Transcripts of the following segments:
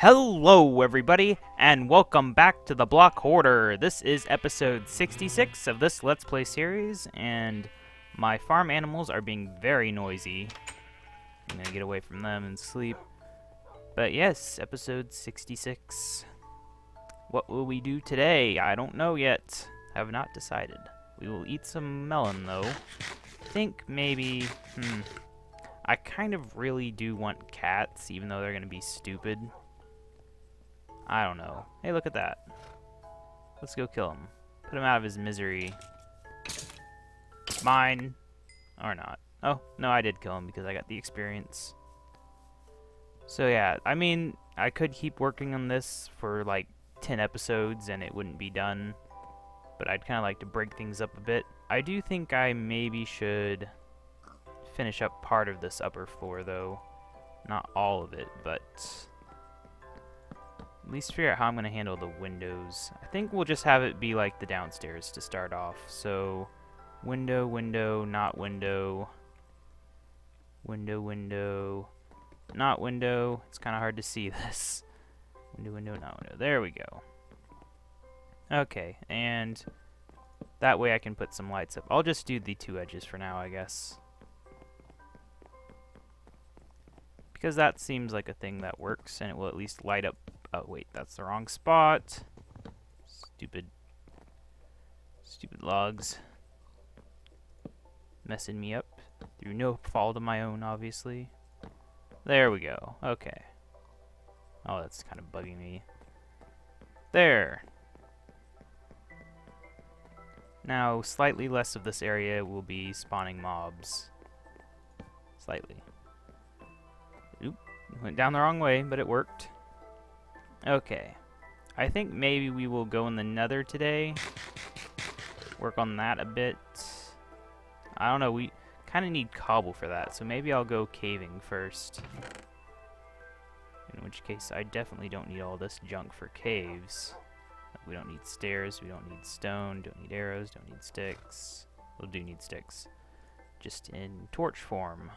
Hello, everybody, and welcome back to the Block Hoarder. This is episode 66 of this Let's Play series, and my farm animals are being very noisy. I'm gonna get away from them and sleep. But yes, episode 66. What will we do today? I don't know yet. I Have not decided. We will eat some melon, though. think maybe, hmm, I kind of really do want cats, even though they're gonna be stupid. I don't know. Hey, look at that. Let's go kill him. Put him out of his misery. Mine. Or not. Oh, no, I did kill him because I got the experience. So yeah, I mean, I could keep working on this for like 10 episodes and it wouldn't be done. But I'd kind of like to break things up a bit. I do think I maybe should finish up part of this upper floor though. Not all of it, but at least figure out how I'm going to handle the windows. I think we'll just have it be like the downstairs to start off. So, window, window, not window. Window, window, not window. It's kind of hard to see this. Window, window, not window. There we go. Okay, and that way I can put some lights up. I'll just do the two edges for now, I guess. Because that seems like a thing that works, and it will at least light up Oh, wait, that's the wrong spot. Stupid. Stupid logs. Messing me up. Through no fault of my own, obviously. There we go. Okay. Oh, that's kind of bugging me. There. Now, slightly less of this area will be spawning mobs. Slightly. Oop. Went down the wrong way, but it worked. Okay. I think maybe we will go in the nether today. Work on that a bit. I don't know, we kind of need cobble for that, so maybe I'll go caving first. In which case, I definitely don't need all this junk for caves. We don't need stairs, we don't need stone, don't need arrows, don't need sticks. We will do need sticks. Just in torch form.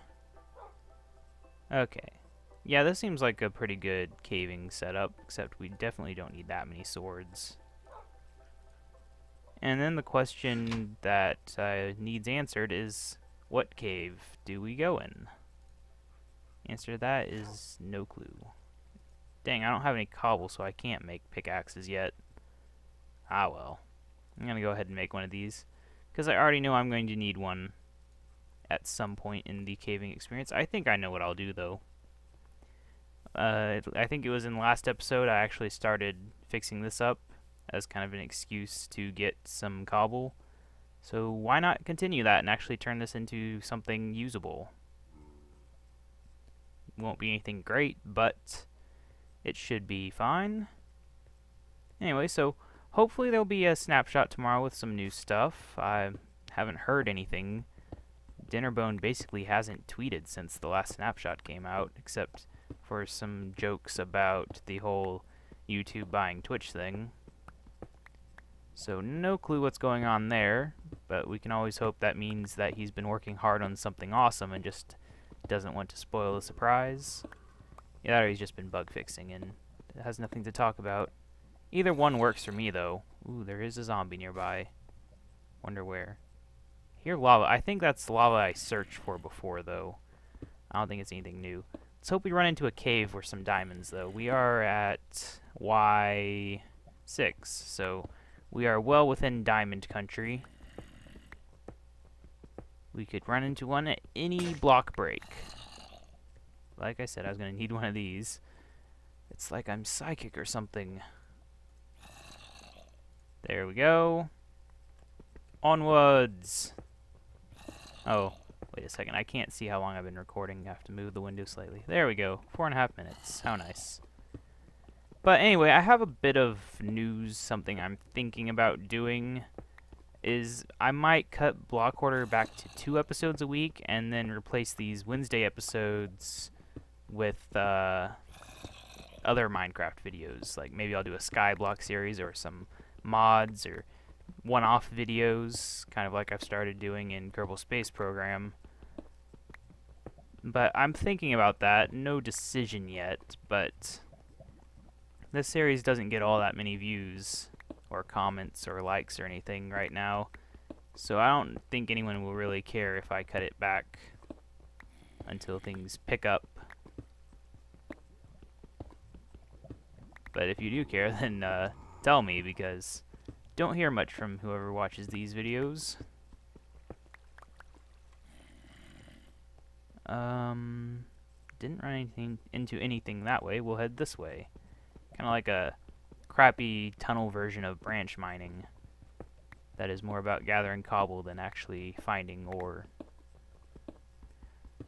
Okay. Yeah, this seems like a pretty good caving setup, except we definitely don't need that many swords. And then the question that uh, needs answered is, what cave do we go in? Answer to that is no clue. Dang, I don't have any cobble, so I can't make pickaxes yet. Ah well. I'm going to go ahead and make one of these, because I already know I'm going to need one at some point in the caving experience. I think I know what I'll do, though. Uh, I think it was in the last episode I actually started fixing this up as kind of an excuse to get some cobble. So why not continue that and actually turn this into something usable? Won't be anything great, but it should be fine. Anyway, so hopefully there'll be a snapshot tomorrow with some new stuff. I haven't heard anything. Dinnerbone basically hasn't tweeted since the last snapshot came out, except for some jokes about the whole YouTube buying Twitch thing. So no clue what's going on there, but we can always hope that means that he's been working hard on something awesome and just doesn't want to spoil the surprise. Yeah, or he's just been bug fixing and has nothing to talk about. Either one works for me, though. Ooh, there is a zombie nearby. Wonder where. Here, lava. I think that's lava I searched for before, though. I don't think it's anything new. Let's hope we run into a cave where some diamonds, though. We are at Y6, so we are well within diamond country. We could run into one at any block break. Like I said, I was going to need one of these. It's like I'm psychic or something. There we go. Onwards. Oh, Wait a second, I can't see how long I've been recording. I have to move the window slightly. There we go. Four and a half minutes. How nice. But anyway, I have a bit of news, something I'm thinking about doing is I might cut Block Hoarder back to two episodes a week and then replace these Wednesday episodes with uh, other Minecraft videos. Like maybe I'll do a Skyblock series or some mods or one-off videos, kind of like I've started doing in Kerbal Space Program. But I'm thinking about that. No decision yet, but this series doesn't get all that many views or comments or likes or anything right now. So I don't think anyone will really care if I cut it back until things pick up. But if you do care, then uh, tell me because don't hear much from whoever watches these videos. Um, didn't run anything into anything that way. We'll head this way. Kind of like a crappy tunnel version of branch mining that is more about gathering cobble than actually finding ore.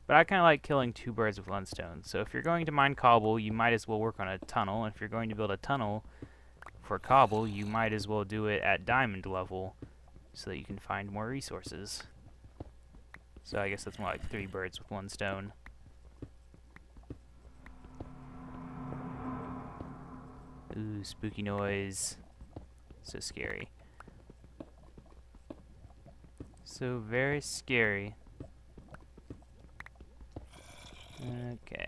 But I kind of like killing two birds with one stone. So if you're going to mine cobble, you might as well work on a tunnel. And if you're going to build a tunnel for cobble, you might as well do it at diamond level so that you can find more resources. So I guess that's more like three birds with one stone. Ooh, spooky noise. So scary. So very scary. Okay.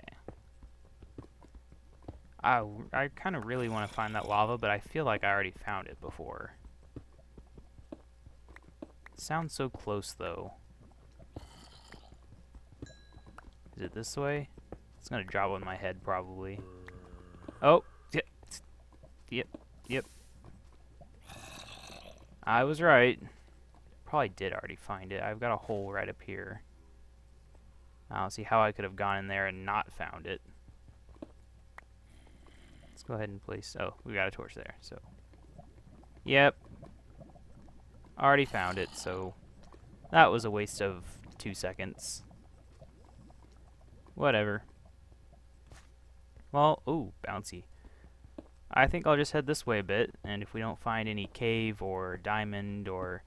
I, I kind of really want to find that lava, but I feel like I already found it before. It sounds so close, though. Is it this way? It's gonna drop on my head, probably. Oh! Yep. Yep. Yep. I was right. Probably did already find it. I've got a hole right up here. I don't see how I could have gone in there and not found it. Let's go ahead and place... Oh, we got a torch there, so... Yep. Already found it, so... That was a waste of two seconds. Whatever. Well, ooh, bouncy. I think I'll just head this way a bit, and if we don't find any cave or diamond or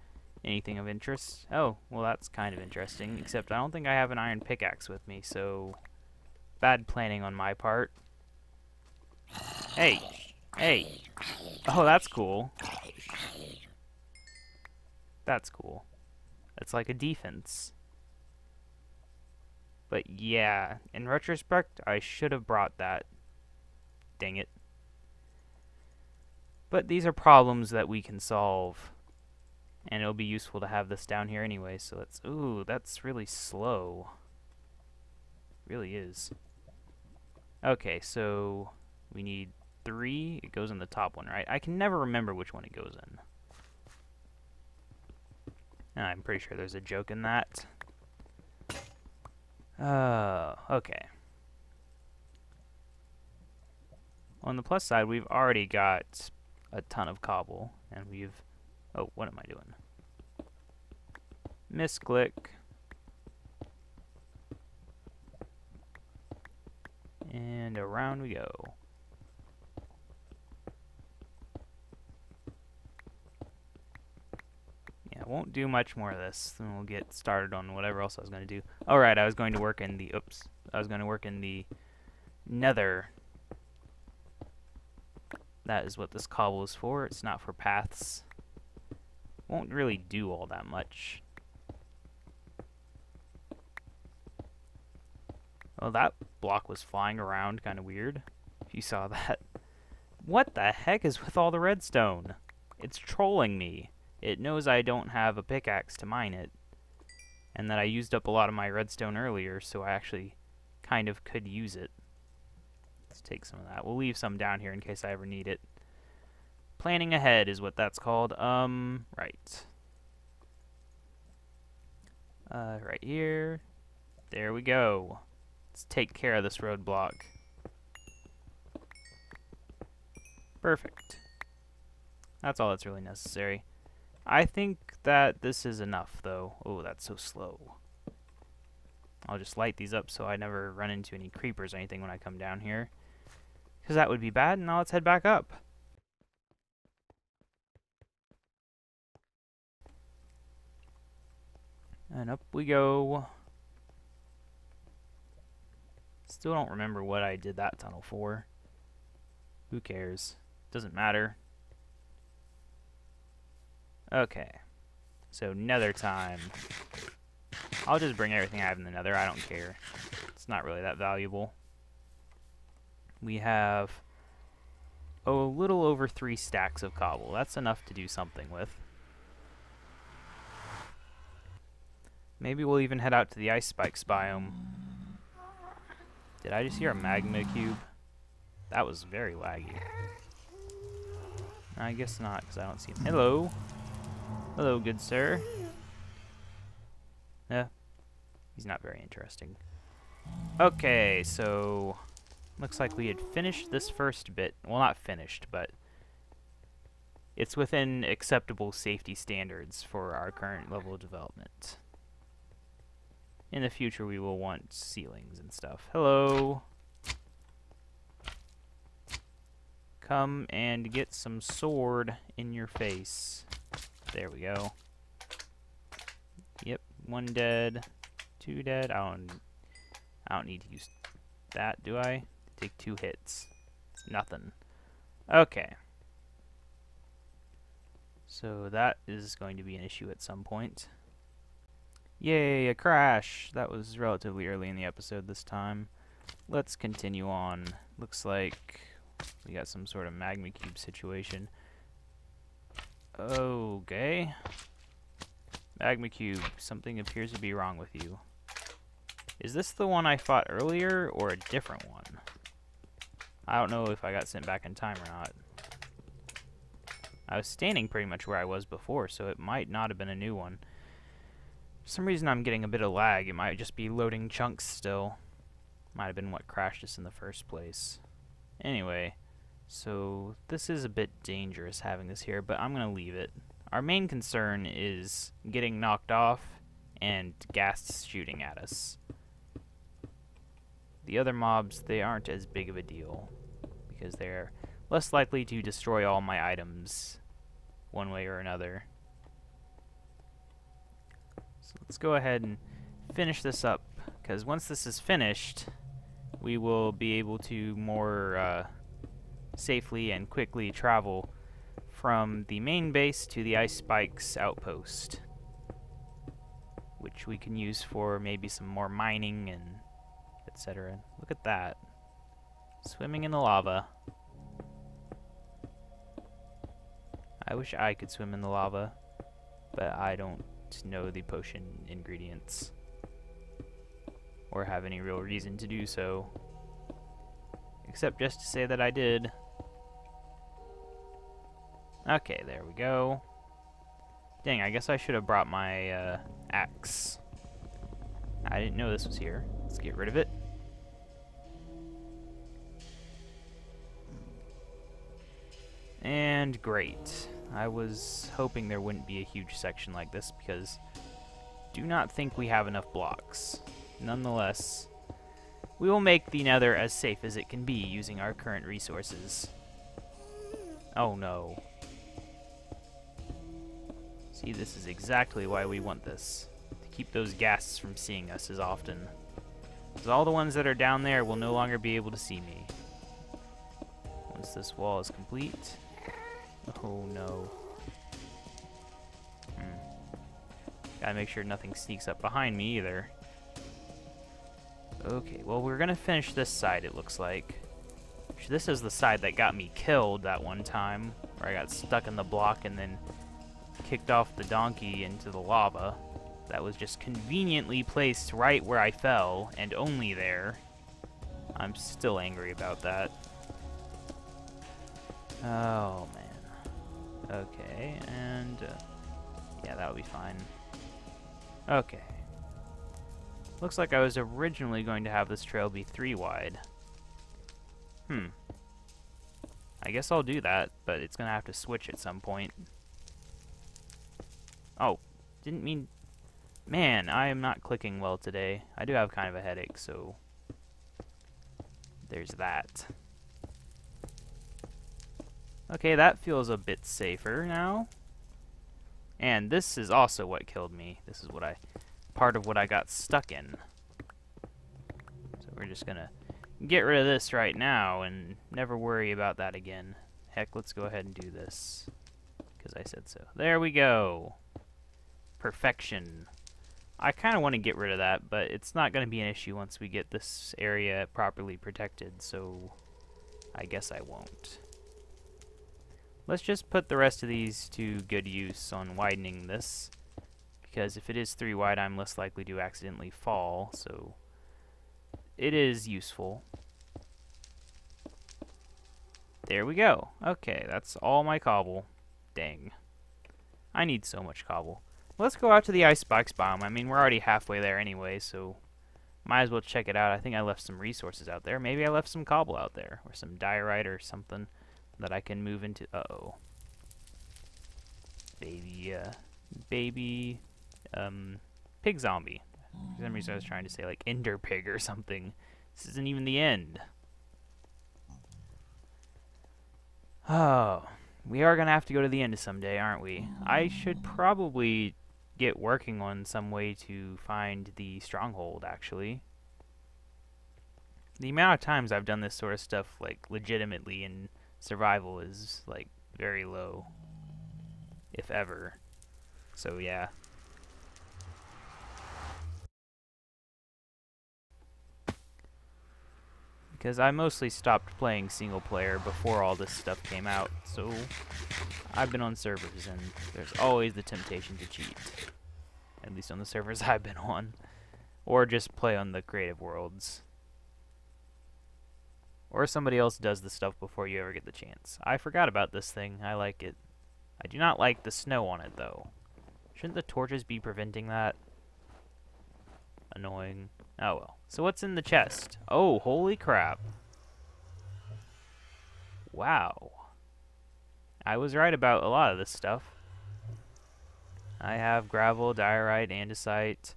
anything of interest. Oh, well that's kind of interesting, except I don't think I have an iron pickaxe with me, so bad planning on my part. Hey! Hey! Oh, that's cool. That's cool. It's like a defense. But yeah, in retrospect, I should have brought that. Dang it. But these are problems that we can solve and it'll be useful to have this down here anyway, so let's... Ooh, that's really slow. Really is. Okay, so we need three. It goes in the top one, right? I can never remember which one it goes in. I'm pretty sure there's a joke in that. Uh, okay. On the plus side, we've already got a ton of cobble, and we've Oh, what am I doing? Misclick. And around we go. Yeah, won't do much more of this. Then we'll get started on whatever else I was going to do. Alright, I was going to work in the... Oops. I was going to work in the nether. That is what this cobble is for. It's not for paths won't really do all that much. Oh, that block was flying around kind of weird. If you saw that. What the heck is with all the redstone? It's trolling me. It knows I don't have a pickaxe to mine it. And that I used up a lot of my redstone earlier, so I actually kind of could use it. Let's take some of that. We'll leave some down here in case I ever need it. Planning ahead is what that's called. Um, right. Uh, right here. There we go. Let's take care of this roadblock. Perfect. That's all that's really necessary. I think that this is enough, though. Oh, that's so slow. I'll just light these up so I never run into any creepers or anything when I come down here. Because that would be bad, and now let's head back up. And up we go. Still don't remember what I did that tunnel for. Who cares? Doesn't matter. Okay. So nether time. I'll just bring everything I have in the nether. I don't care. It's not really that valuable. We have... a little over three stacks of cobble. That's enough to do something with. Maybe we'll even head out to the ice spikes biome. Did I just hear a magma cube? That was very laggy. I guess not, because I don't see him. Hello. Hello, good sir. Yeah. He's not very interesting. Okay, so... Looks like we had finished this first bit. Well, not finished, but... It's within acceptable safety standards for our current level of development. In the future, we will want ceilings and stuff. Hello. Come and get some sword in your face. There we go. Yep, one dead, two dead. I don't, I don't need to use that, do I? Take two hits. It's nothing. Okay. So that is going to be an issue at some point. Yay, a crash! That was relatively early in the episode this time. Let's continue on. Looks like we got some sort of magma cube situation. Okay. Magma cube, something appears to be wrong with you. Is this the one I fought earlier, or a different one? I don't know if I got sent back in time or not. I was standing pretty much where I was before, so it might not have been a new one. For some reason I'm getting a bit of lag. It might just be loading chunks still. Might have been what crashed us in the first place. Anyway, so this is a bit dangerous having this here, but I'm going to leave it. Our main concern is getting knocked off and ghasts shooting at us. The other mobs, they aren't as big of a deal because they're less likely to destroy all my items one way or another. So let's go ahead and finish this up, because once this is finished, we will be able to more uh, safely and quickly travel from the main base to the Ice Spikes outpost, which we can use for maybe some more mining and etc. Look at that. Swimming in the lava. I wish I could swim in the lava, but I don't know the potion ingredients or have any real reason to do so except just to say that I did okay there we go dang I guess I should have brought my uh, axe I didn't know this was here let's get rid of it and great I was hoping there wouldn't be a huge section like this because do not think we have enough blocks. Nonetheless, we will make the nether as safe as it can be using our current resources. Oh no. See, this is exactly why we want this. To keep those ghasts from seeing us as often. Because all the ones that are down there will no longer be able to see me. Once this wall is complete, Oh no. Hmm. Gotta make sure nothing sneaks up behind me either. Okay, well we're gonna finish this side it looks like. This is the side that got me killed that one time, where I got stuck in the block and then kicked off the donkey into the lava. That was just conveniently placed right where I fell, and only there. I'm still angry about that. Oh, man. Okay, and uh, yeah, that'll be fine. Okay. Looks like I was originally going to have this trail be three wide. Hmm. I guess I'll do that, but it's to have to switch at some point. Oh, didn't mean... Man, I am not clicking well today. I do have kind of a headache, so... There's that. Okay, that feels a bit safer now. And this is also what killed me. This is what I, part of what I got stuck in. So we're just gonna get rid of this right now and never worry about that again. Heck, let's go ahead and do this. Because I said so. There we go. Perfection. I kind of want to get rid of that, but it's not going to be an issue once we get this area properly protected, so I guess I won't. let's just put the rest of these to good use on widening this. Because if it is 3 wide, I'm less likely to accidentally fall, so it is useful. There we go. Okay, that's all my cobble. Dang. I need so much cobble. Let's go out to the icebox biome. I mean, we're already halfway there anyway, so might as well check it out. I think I left some resources out there. Maybe I left some cobble out there, or some diorite or something that I can move into. Uh-oh. Baby, uh, baby, um, pig zombie. For some reason I was trying to say, like, ender pig or something. This isn't even the end. Oh, we are going to have to go to the end someday, aren't we? I should probably get working on some way to find the stronghold, actually. The amount of times I've done this sort of stuff, like, legitimately in survival is, like, very low. If ever. So, yeah. Because I mostly stopped playing single player before all this stuff came out, so I've been on servers and there's always the temptation to cheat. At least on the servers I've been on. Or just play on the creative worlds. Or somebody else does the stuff before you ever get the chance. I forgot about this thing. I like it. I do not like the snow on it, though. Shouldn't the torches be preventing that? Annoying. Oh well. So what's in the chest? Oh, holy crap. Wow. I was right about a lot of this stuff. I have gravel, diorite, andesite,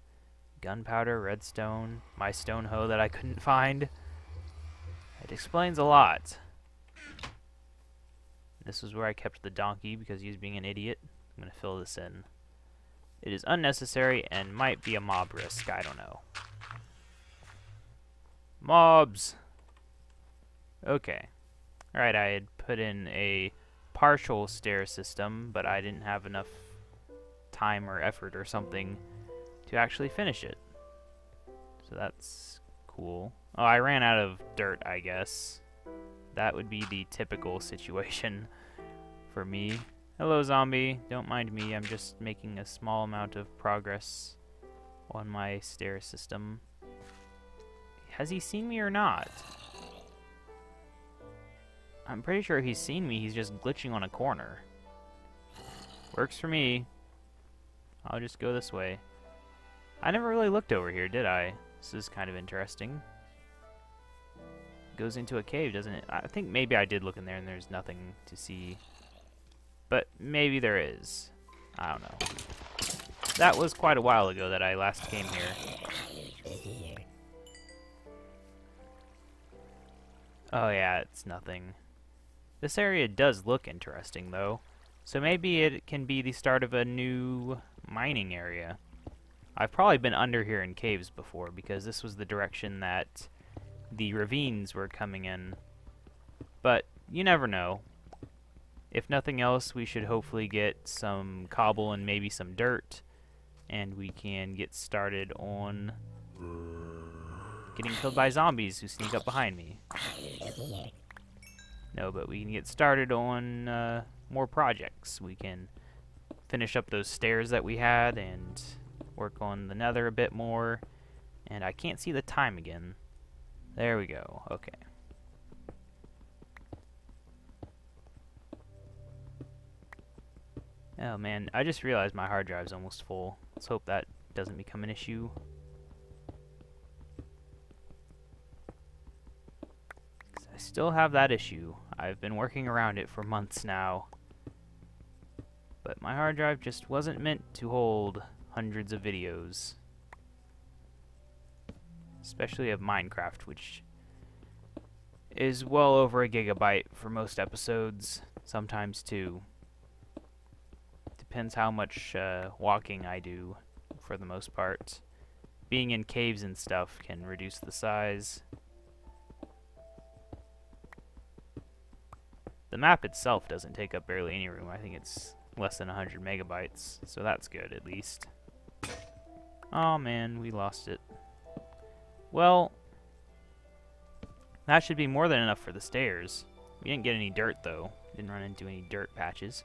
gunpowder, redstone, my stone hoe that I couldn't find. It explains a lot. This is where I kept the donkey because he was being an idiot. I'm going to fill this in. It is unnecessary and might be a mob risk. I don't know. Mobs! Okay. Alright, I had put in a partial stair system, but I didn't have enough time or effort or something to actually finish it. So that's cool. Oh, I ran out of dirt, I guess. That would be the typical situation for me. Hello, zombie. Don't mind me. I'm just making a small amount of progress on my stair system. Has he seen me or not? I'm pretty sure he's seen me. He's just glitching on a corner. Works for me. I'll just go this way. I never really looked over here, did I? This is kind of interesting. Goes into a cave, doesn't it? I think maybe I did look in there and there's nothing to see. But maybe there is. I don't know. That was quite a while ago that I last came here. Oh yeah, it's nothing. This area does look interesting though. So maybe it can be the start of a new mining area. I've probably been under here in caves before because this was the direction that the ravines were coming in. But you never know. If nothing else, we should hopefully get some cobble and maybe some dirt, and we can get started on getting killed by zombies who sneak up behind me. No, but we can get started on uh, more projects. We can finish up those stairs that we had and work on the nether a bit more. And I can't see the time again. There we go. Okay. Oh man, I just realized my hard drive's almost full. Let's hope that doesn't become an issue. I still have that issue. I've been working around it for months now. But my hard drive just wasn't meant to hold hundreds of videos. Especially of Minecraft, which is well over a gigabyte for most episodes, sometimes two depends how much uh, walking I do for the most part. Being in caves and stuff can reduce the size. The map itself doesn't take up barely any room. I think it's less than 100 megabytes, so that's good at least. Oh man, we lost it. Well, that should be more than enough for the stairs. We didn't get any dirt though. Didn't run into any dirt patches.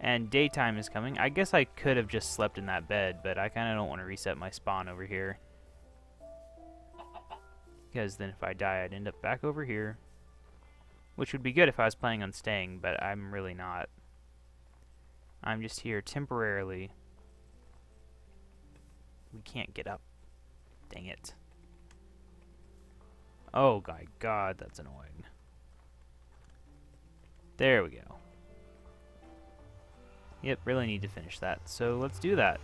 And daytime is coming. I guess I could have just slept in that bed, but I kind of don't want to reset my spawn over here. Because then if I die, I'd end up back over here. Which would be good if I was planning on staying, but I'm really not. I'm just here temporarily. We can't get up. Dang it. Oh my god, that's annoying. There we go. Yep, really need to finish that. So let's do that.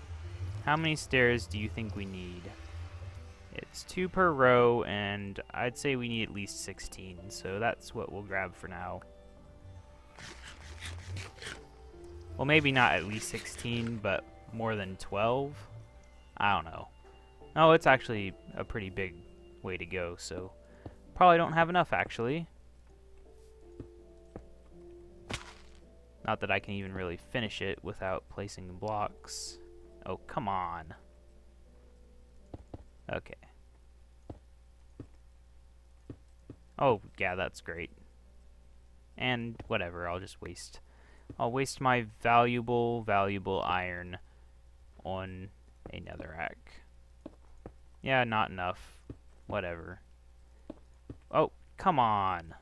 How many stairs do you think we need? It's two per row, and I'd say we need at least 16, so that's what we'll grab for now. Well, maybe not at least 16, but more than 12? I don't know. Oh, it's actually a pretty big way to go, so probably don't have enough, actually. Not that I can even really finish it without placing blocks. Oh, come on. Okay. Oh, yeah, that's great. And whatever, I'll just waste... I'll waste my valuable, valuable iron on a netherrack. Yeah, not enough. Whatever. Oh, come on.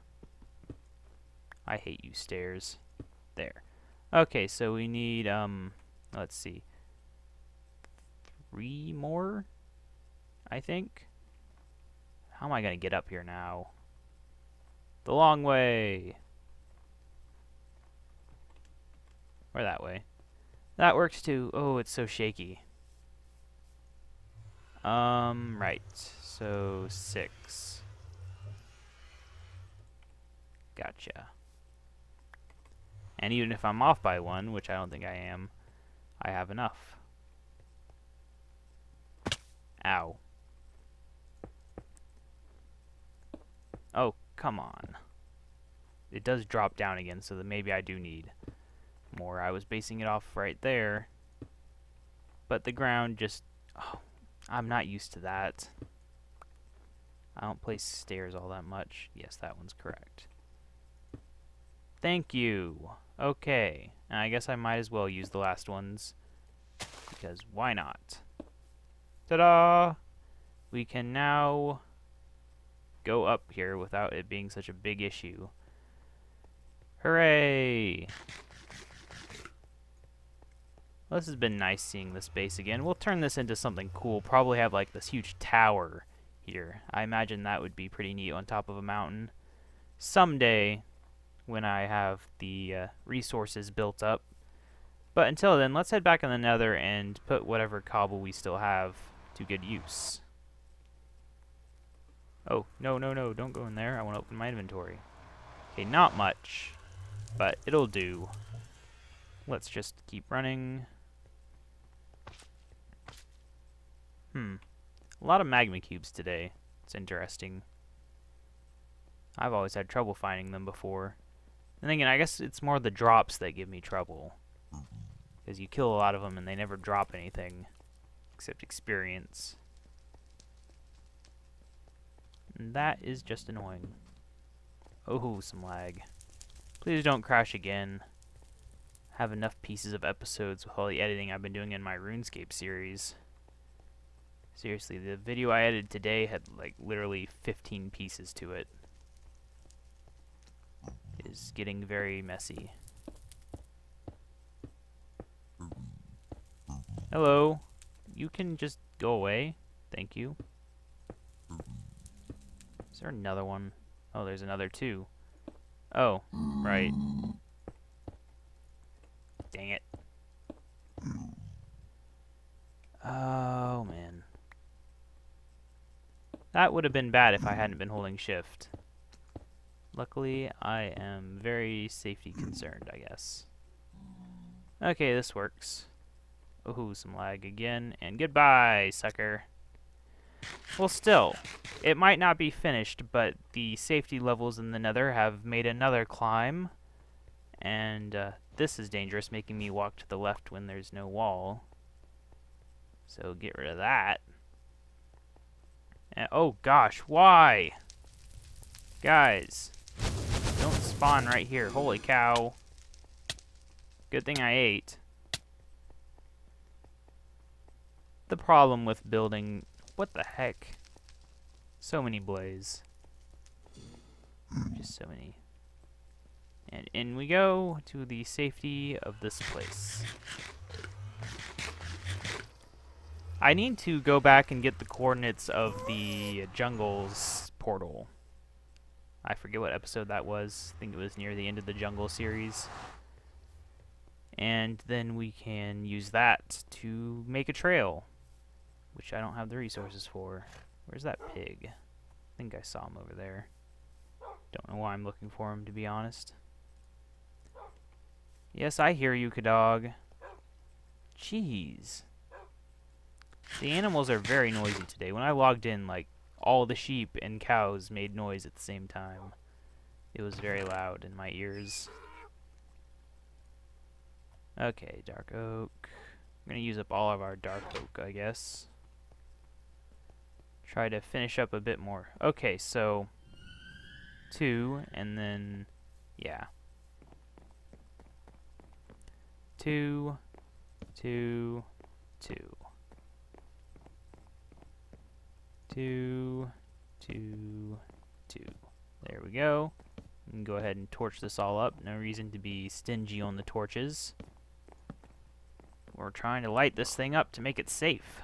I hate you stairs. There. Okay, so we need, um, let's see. Three more? I think? How am I going to get up here now? The long way! Or that way. That works too. Oh, it's so shaky. Um, right. So, six. Gotcha. And even if I'm off by one, which I don't think I am, I have enough. Ow. Oh, come on. It does drop down again, so that maybe I do need more. I was basing it off right there. But the ground just... Oh, I'm not used to that. I don't place stairs all that much. Yes, that one's correct. Thank you. Okay. And I guess I might as well use the last ones. Because why not? Ta-da! We can now go up here without it being such a big issue. Hooray! Well, this has been nice seeing this base again. We'll turn this into something cool. Probably have like this huge tower here. I imagine that would be pretty neat on top of a mountain. Someday, when I have the uh, resources built up. But until then, let's head back in the nether and put whatever cobble we still have to good use. Oh, no, no, no, don't go in there. I want to open my inventory. Okay, not much, but it'll do. Let's just keep running. Hmm. A lot of magma cubes today. It's interesting. I've always had trouble finding them before. And again, I guess it's more the drops that give me trouble. Because you kill a lot of them and they never drop anything. Except experience. And that is just annoying. Oh, some lag. Please don't crash again. I have enough pieces of episodes with all the editing I've been doing in my RuneScape series. Seriously, the video I edited today had like literally 15 pieces to it. It is getting very messy. Hello. You can just go away. Thank you. There another one? Oh, there's another two. Oh, right. Dang it. Oh, man. That would have been bad if I hadn't been holding shift. Luckily, I am very safety concerned, I guess. Okay, this works. Oh, some lag again. And goodbye, sucker. Well, still, it might not be finished, but the safety levels in the nether have made another climb. And uh, this is dangerous, making me walk to the left when there's no wall. So get rid of that. And, oh gosh, why? Guys, don't spawn right here. Holy cow. Good thing I ate. The problem with building... What the heck? So many blaze. Just so many. And in we go to the safety of this place. I need to go back and get the coordinates of the jungles portal. I forget what episode that was. I think it was near the end of the jungle series. And then we can use that to make a trail, which I don't have the resources for. Where's that pig? I think I saw him over there. Don't know why I'm looking for him, to be honest. Yes, I hear you, Kadog. Jeez. The animals are very noisy today. When I logged in, like, all the sheep and cows made noise at the same time. It was very loud in my ears. Okay, dark oak. I'm going to use up all of our dark oak, I guess. Try to finish up a bit more. Okay, so two, and then, yeah. Two, two, two. two, two, two. There we go. Go ahead and torch this all up. No reason to be stingy on the torches. We're trying to light this thing up to make it safe.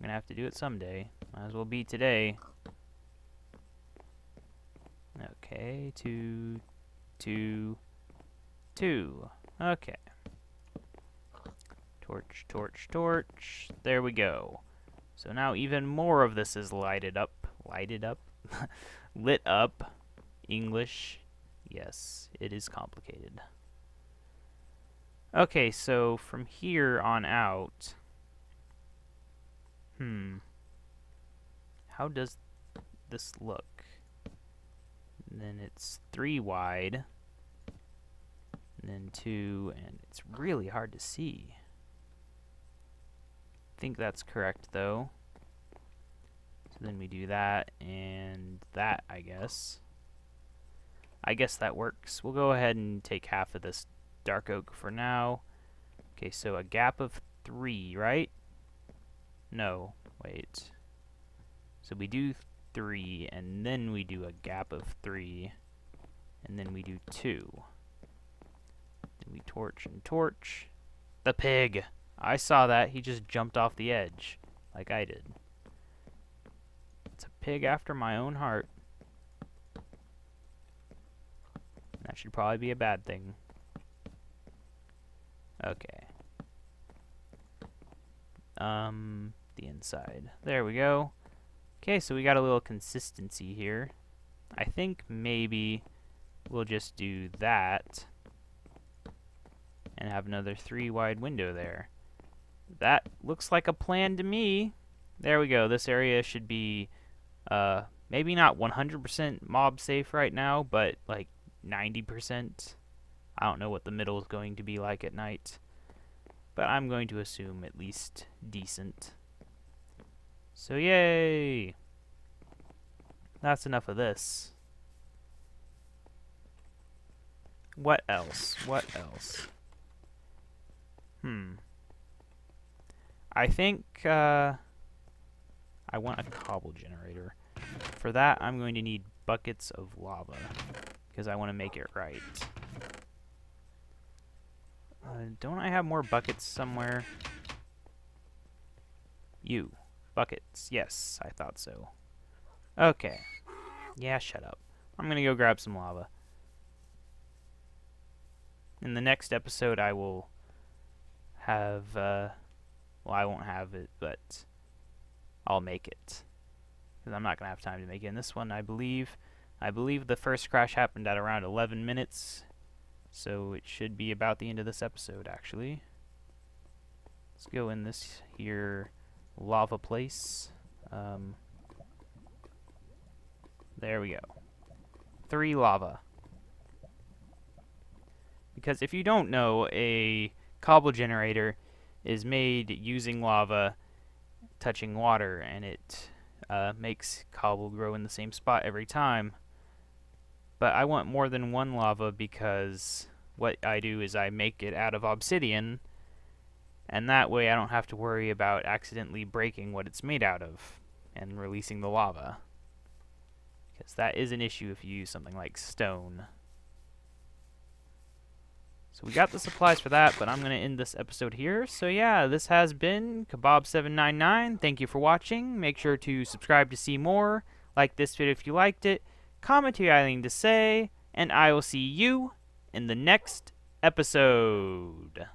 I'm gonna have to do it someday. Might as well be today. Okay, two, two, two. Okay. Torch, torch, torch. There we go. So now even more of this is lighted up. Lighted up? Lit up. English. Yes, it is complicated. Okay, so from here on out... Hmm. How does this look? And then it's three wide. And then two, and it's really hard to see I think that's correct, though. So then we do that and that, I guess. I guess that works. We'll go ahead and take half of this dark oak for now. Okay, so a gap of three, right? No, wait. So we do three, and then we do a gap of three, and then we do two. Then we torch and torch. The pig! I saw that. He just jumped off the edge, like I did. It's a pig after my own heart. That should probably be a bad thing. Okay. Um, the inside. There we go. Okay, so we got a little consistency here. I think maybe we'll just do that and have another three wide window there. That looks like a plan to me. There we go. This area should be uh, maybe not 100% mob safe right now, but like 90%. I don't know what the middle is going to be like at night. But I'm going to assume at least decent. So yay! That's enough of this. What else? What else? Hmm. I think uh, I want a cobble generator. For that, I'm going to need buckets of lava because I want to make it right. Uh, don't I have more buckets somewhere? You. Buckets. Yes, I thought so. Okay. Yeah, shut up. I'm going to go grab some lava. In the next episode, I will have... Uh, well, I won't have it, but I'll make it. Because I'm not going to have time to make it. In this one, I believe, I believe the first crash happened at around 11 minutes. So it should be about the end of this episode, actually. Let's go in this here lava place. Um, there we go. Three lava. Because if you don't know, a cobble generator is made using lava touching water, and it uh, makes cobble grow in the same spot every time. but I want more than one lava because what I do is I make it out of obsidian, and that way I don't have to worry about accidentally breaking what it's made out of and releasing the lava. Because that is an issue if you use something like stone. So we got the supplies for that, but I'm going to end this episode here. So yeah, this has been KaBob799. Thank you for watching. Make sure to subscribe to see more. Like this video if you liked it. Comment to anything to say. And I will see you in the next episode.